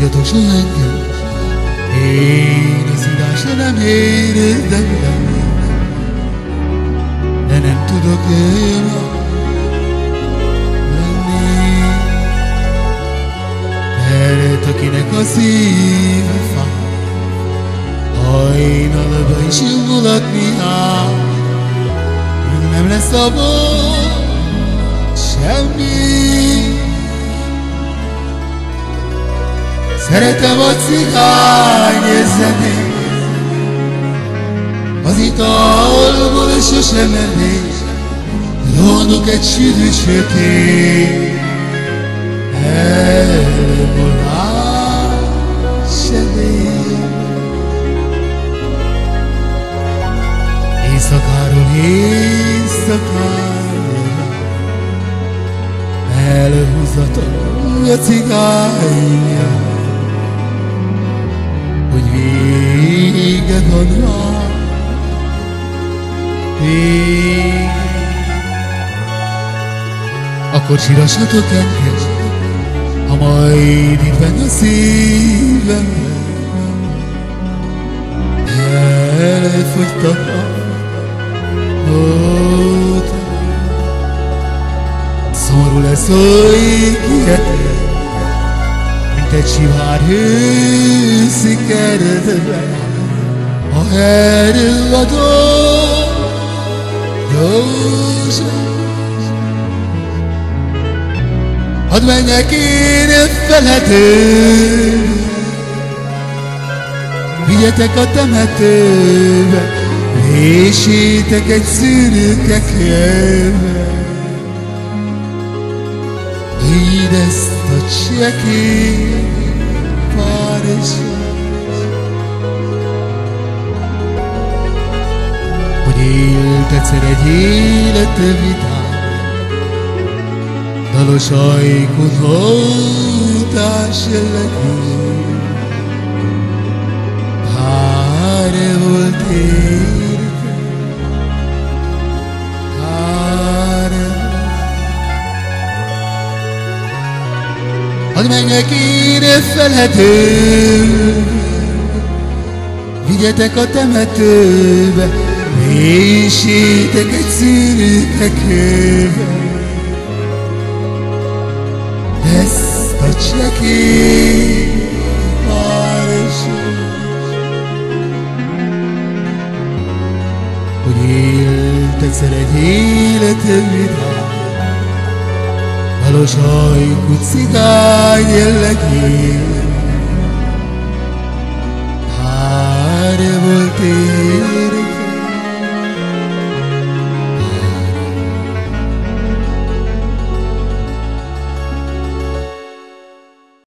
يا شغل هين سيدي عشان انا هين الدنيا انا انتو دوكيرا Takine kasifa Aynalı başım bulatmıyor Bilmem ne sabah. Şembi Szeretem a cigány zenét, az italból sosem mennék, Lónok egy sűrű sötét, elmolás sedély. Éjszakáról éjszakára, elhúzatom a cigánya, hogy vége van rá. Vége. Akkor sírassatok engem, ha majd itt benne a szívemben elfogytak a nóta. Szomorú lesz oly kihető, mint egy sivár őszi kertben, a előadó rózsa. Hadd menjek én feledő, vigyetek a temetőbe, Vésétek egy szürke kőbe. Így ezt a csekély párizsot, hogy élt egyszer egy élet vidám, dalos ajkudlótás jellegű. Pár Hadd menjek én feledő, vigyetek a temetőbe, Vésétek egy szürke kőbe. Ezt a csekély városot, hogy élt egyszer egy élet vidám, Halos ajkú cigány jellegét,